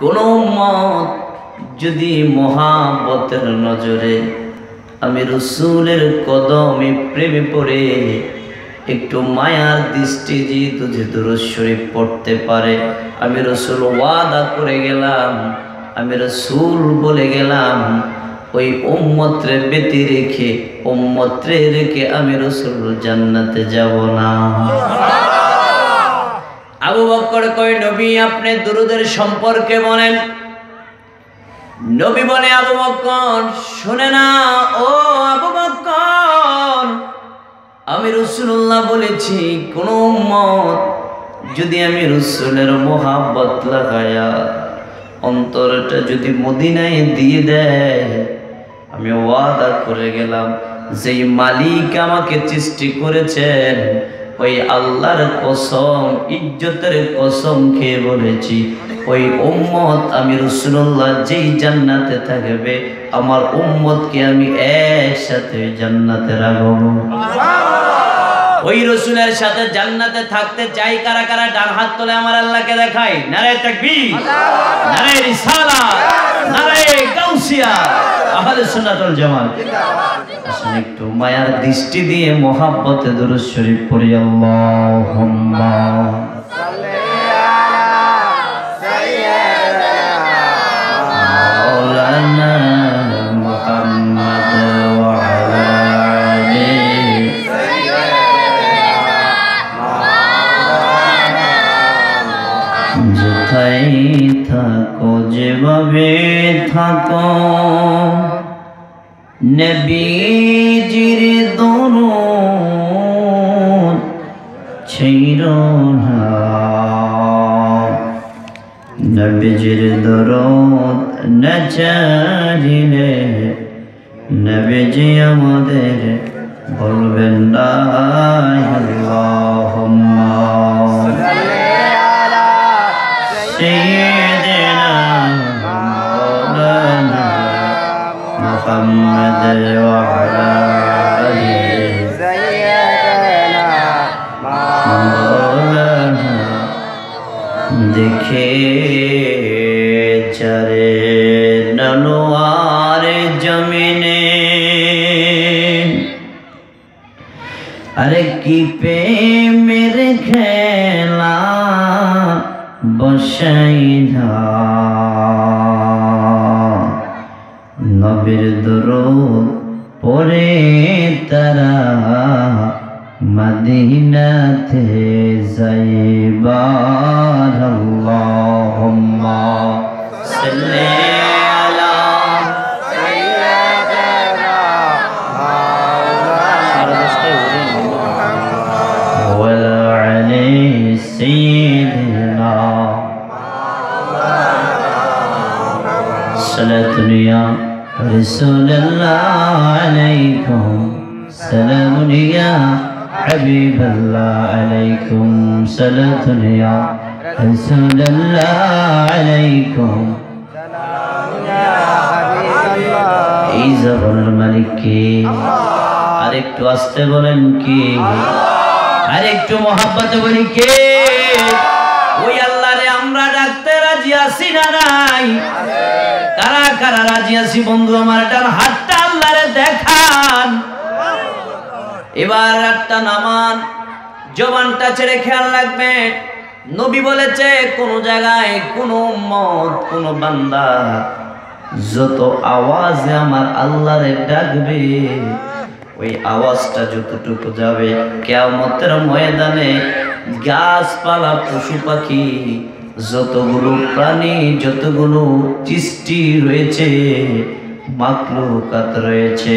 কোন মত যদি মহাবতের নজরে আমি রসুলের কদমে প্রেমে পড়ে একটু মায়ার দৃষ্টি যেহেতু যেহেতু শরীফ পড়তে পারে, আমি রসুল ওয়াদা করে গেলাম, আমি রসুল বলে গেলাম, ওই উম্মত্রে বেতি রেখে, উম্মত্রে রেখে আমি রসুল জান্নাতে যাব না। আবু বক্কর কই নবী, আপনি দুরুদের সম্পর্কে বলেন। নবী বলে, আবু বক্কর, শুনে না, ও আবু বক্কর, আমি রসুল্লাহ বলেছি, কোন মত যদি আমি রসুলের মোহাব্বত লাগায়া অন্তরটা যদি মদিনায় দিয়ে দেয়, আমি ওয়াদা করে গেলাম, যেই মালিক আমাকে সৃষ্টি করেছেন ওই আল্লাহর কসম, ইজ্জতের কসম খেয়ে বলেছি, ওই উম্মত আমি রসুল্লাহ যেই জান্নাতে থাকবে, আমার উম্মতকে আমি একসাথে জান্নাতে রাখব। ওই রসুলের সাথে জান্নাতে থাকতে চাই, কারা কারা ডান হাত তোলে আমার আল্লাহকে দেখাই? নারে তাকবি নারে রিসালা নারে গাউসিয়া, আহলে সুন্নাতুল জামাত। দৃষ্টি দিয়ে মোহাব্বতে দরুদ শরীফ সাল্লি থাকো নবীজির দরুদ ছিল না। নবীজির দরুদ না চালিলে নবীজি আমাদের বলবেন না আল্লাহুম্মা বসাই নবীর দরুদ পরে তারা মদিনাতে যাইবার আল্লাহুম্মা সাল্লি صلاة يا رسول الله عليكم سلام يا حبيب الله عليكم صلاة يا رسول الله عليكم এই জবানের মালিক কে আরেকটু আসতে বলেন কি আরেকটু মহাব্বতে বলি কে ওই আল্লাহরে আমরা ডাকতে রাজি আছি না নাই কারা কারা রাজি আছি বন্ধু আমার? এটার হাতটা আল্লাহরে দেখান। এবার একটা নামান, জবানটা ছেড়ে খেয়াল রাখবে। নবী বলেছে, কোন জায়গায় কোন মত কোন বান্দা যত আওয়াজে আমার আল্লাহরে ডাকবে, ওই আওয়াজটা যতটুকু যাবে, কেয়ামতের ময়দানে গাছপালা, পশু পাখি যতগুলো প্রাণী যতগুলো সৃষ্টি রয়েছে মাকলুকাত রয়েছে।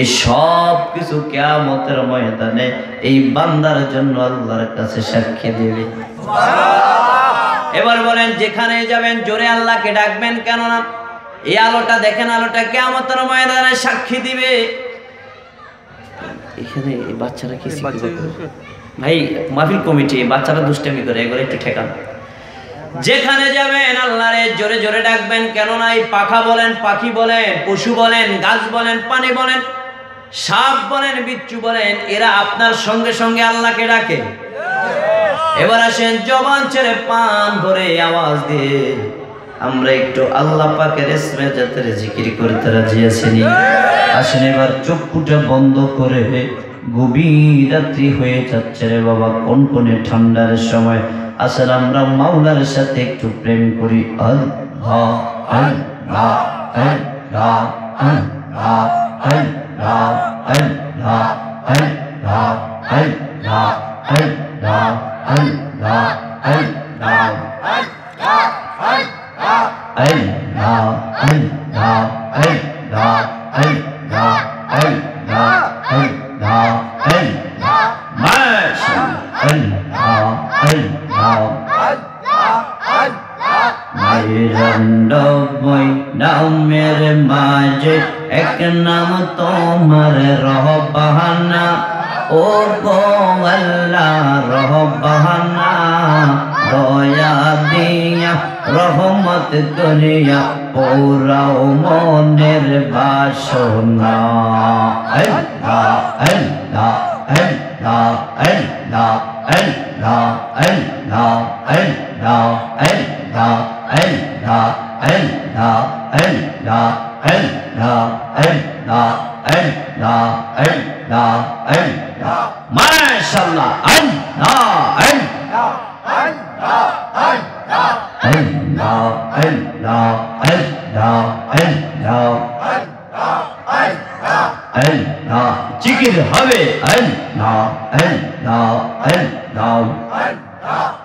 এই সব কিছু কেয়ামতের ময়দানে এই বান্দার জন্য আল্লাহর কাছে সাক্ষী দেবে। এবার বলেন যেখানে যাবেন জোরে আল্লাহকে ডাকবেন কেননা এই আলোটা দেখেন আলোটা কেয়ামতের ময়দানে সাক্ষী দিবে। এখানে বাচ্চারা কি ভাই মাহফিল কমিটি বাচ্চারা দুষ্টামি করে এগুলো একটু ঠেকান। যেখানে যাবেন আল্লাহরে জোরে জোরে ডাকবেন, কেননা এই পাখা বলেন, পাখি বলেন, পশু বলেন, গাছ বলেন, পানি বলেন, সাপ বলেন, বিচ্ছু বলেন, এরা আপনার সঙ্গে সঙ্গে আল্লাহকে ডাকে। এবার আসেন, জবান ছেড়ে পান ধরে আওয়াজ দিয়ে। আমরা একটু আল্লাহ পাকের ইসমে জাতের জিকির করতে রাজি আছেনি আসেন এবার চক্ষুটা বন্ধ করে গভীর রাত্রি হয়ে যাচ্ছে রে বাবা, কোন কোনে ঠান্ডার সময়? আসেন আমরা মাওলার সাথে একটু প্রেম করি আল্লাহ আল্লাহ আল্লাহ আল্লাহ আল্লাহ আল্লাহ আল্লাহ আল্লাহ আল্লাহ আল্লাহ আল্লাহ Allah, Allah, Allah, Allah, ও গো আল্লাহ রহবাহানা দয়া দিয়া রহমত করিয়া পৌরাও মনের বাসনা আল্লাহ আল্লাহ আল্লাহ আল্লাহ আল্লাহ আল্লাহ আল্লাহ আল্লাহ আল্লাহ আল্লাহ আল্লাহ আল্লাহ আল্লাহ আল্লাহ আল্লাহ আল্লাহ মাশাআল্লাহ আল্লাহ আল্লাহ। Allah, Allah, Allah, Allah, Allah, জিকির হবে। Allah, Allah, Allah,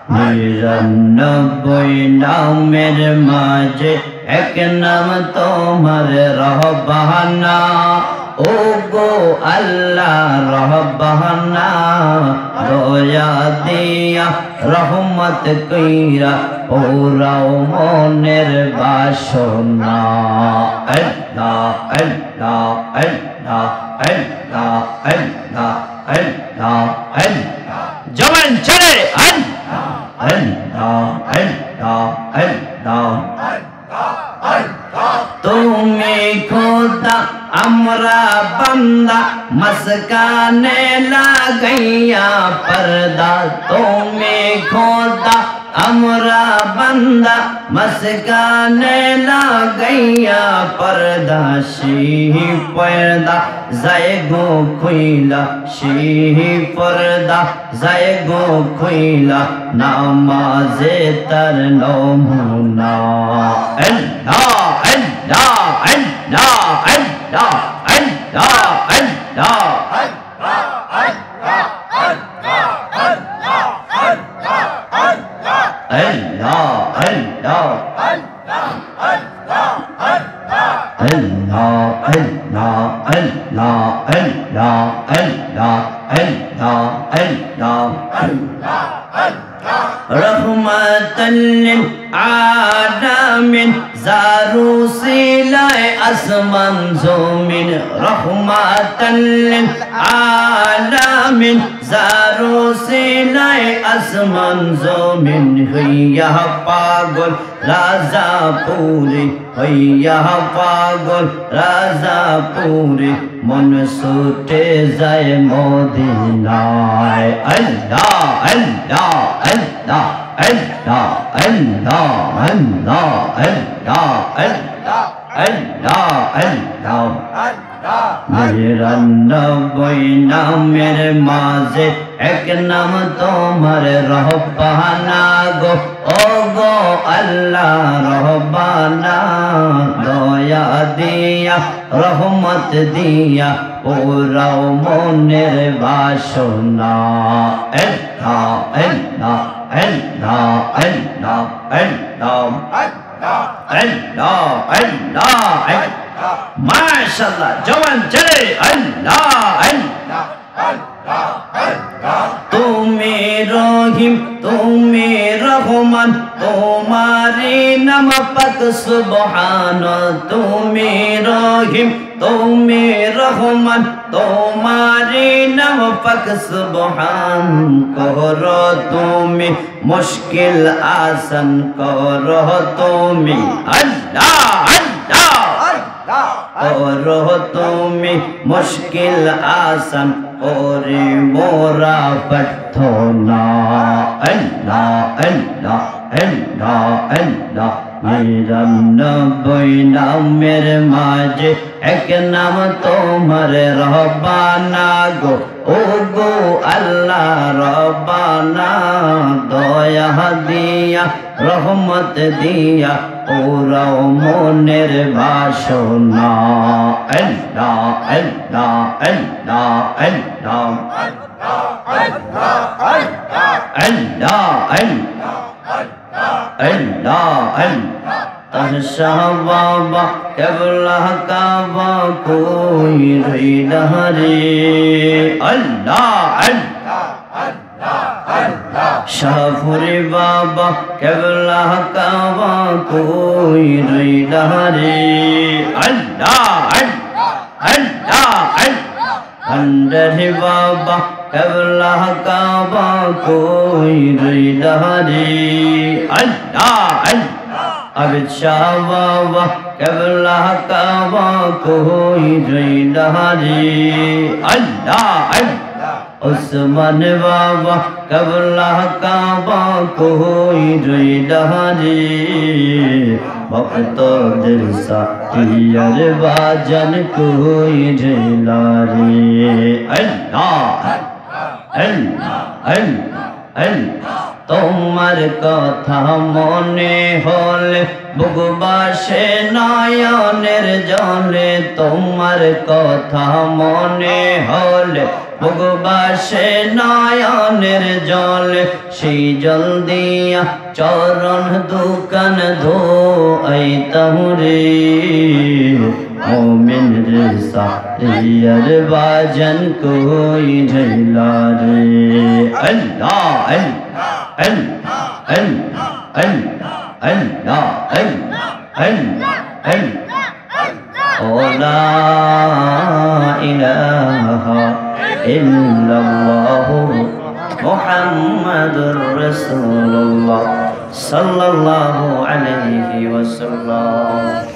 নিরানব্বই নামের মাঝে এক নাম তোমার রহবানা। ও গো আল্লাহ রহবানা দয়া দিয়া রহমত কইরা ওরাও মনের বাসনা। আল্লাহ আল্লাহ আল্লাহ আল্লাহ আল্লাহ আল্লাহ আল্লাহ। জবান ছেড়ে। আল্লাহ আল্লাহ আল্লাহ আল্লাহ। তুমি খোদা अमरा बंदा मस्काने लगैया पर्दा तो में खोदा। अमरा बंदा मस्काने लगैया पर्दा शी पर्दा जायगो खुला शी पर्दा जायगो खुला नमाजे तर लो मुना अल्लाह अल्लाह अल्लाह अल्लाह। Ja. عالمین زارو سیلائے اسمان زومین رحمتا للعالمین زارو سیلائے اسمان زومين. غیہ فاغل رازا پوری غیہ فاغل رازا پوری من سوٹے زائے مودینائے الله الله الله. আল্লাহ আল্লাহ আল্লাহ আল্লাহ আল্লাহ আল্লাহ। আল্লাহ নিরানব্বই নামের মাঝে এক নাম তোমার রহবানা গো। ও গো আল্লাহ, রহবানা, দয়া দিয়া, রহমত দিয়া ওরাও মনের বাসনা। আল্লাহ। Allah, Allah, Allah, Allah, Allah, Allah, Allah. MashaAllah, jawan jere Allah, Allah. তুমি রহিম, তুমি রহমান তোমারি নাম পাক সুবহান তুমি রহিম, তুমি রহমান তোমারি নাম পাক সুবহান। কর তুমি মুশকিল আসান, কর তুমি আল্লাহ আল্লাহ। করো তুমি মুশকিল আসান করে মোরা প্রার্থনা আল্লাহ আল্লাহ আল্লাহ আল্লাহ নিরানব্বই নামের মাঝে এক নাম তোমার রহবানা গো ও গো আল্লাহ রব্বানা দয়া দিয়া রহমত দিয়া ওরাও মনের ভাষণা আল্লাহ আল্লাহ আল্লাহ আল্লাহ। আল্লাহ আল্লাহ আল্লাহ। তহশাহ বাবা কেবলা কাবা কোই রইলা রে আল্লাহ আল্লাহ। সাফরে বাবা, কেবলা কাবা, কই রইলা রে আল্লাহ আল্লাহ আল্লাহ বাবা, কেবলা কাবা, কই রইলা রে আল্লাহ আল্লাহ। अब शावा वाह कबला कावा कोई जय लहरी अल्लाह अल्लाह উসমান বাবা কবলা কাবা কোই রইলা রে ভক্তদের সাথিয়ার বাজন কোই রইলা রে আল্লাহ আল্লাহ আল্লাহ আল্লাহ তোমার কথা মনে হলে বুকবাসে নয়নের জলে তোমার কথা মনে হলে বুকবাসে নয়নের জলে, সেই জল দিয়া চরণ দোকান ধো আই তমরে মোমিন রে সারিয়ার বাজন কোই ঝইলা রে। আল্লাহ আল্লাহ আল্লাহ আল্লাহ আল্লাহ আল্লাহ আল্লাহ আল্লাহ আল্লাহ। ও লা ইলাহা إلا الله محمد رسول الله صلى الله عليه وسلم.